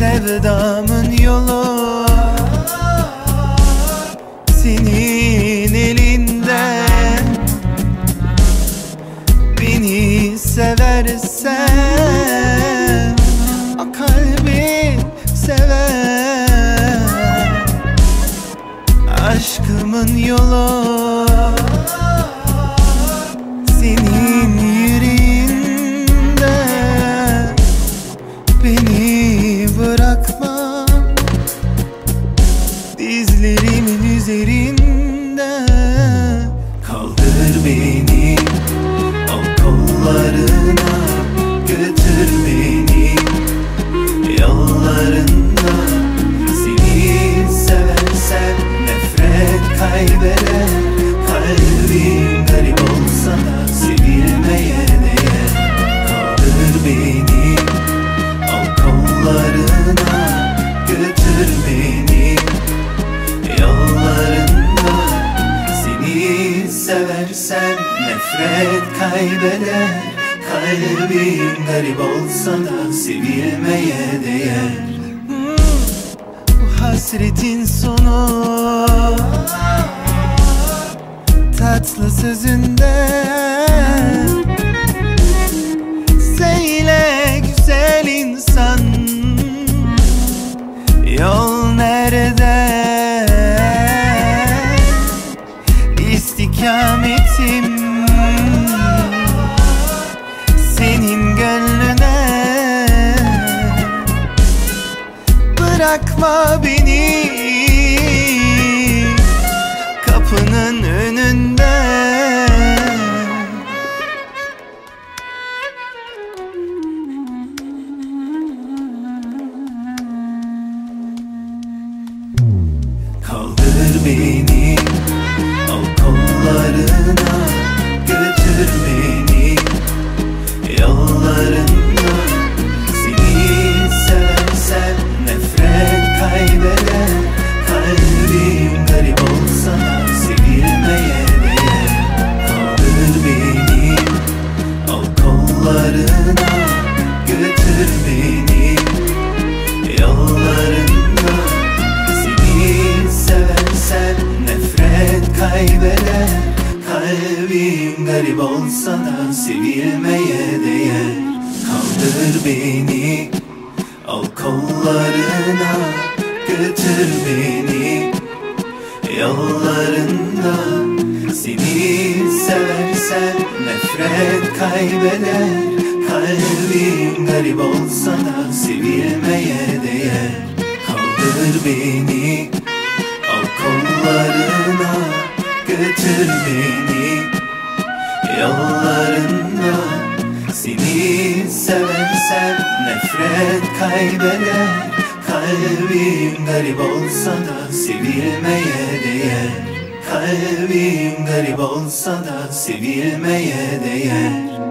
sevdamın yolu. Senin elinde Beni seversen O kalbin sever Aşkımın yolu. Senin üzerinde Kaldır beni Al kollarına Götür beni. Yollarında Seni seversen Nefret kaybeder Kalbim seversen Nefret kaybeder. Kalbim garip olsa da Sevilmeye değer. Bu hasretin sonu. Tatlı sözünden İstikametim Senin gönlüne. Bırakma beni. Kapının önünde. Kaldır beni kollarına Götür beni. Yollarında Seni seversen Nefret kaybeder garip olsa da Sevilmeye değer. Kaldır beni Al kollarına Götür beni. Yollarında Seni seversen Nefret kaybeder. Kalbim garip olsa da Sevilmeye değer. Kaldır beni Al kollarına Götür beni Yollarında Seni seversen Nefret kaybeder. Kalbim garip olsa da Sevilmeye değer. Kalbim garip olsa da Sevilmeye değer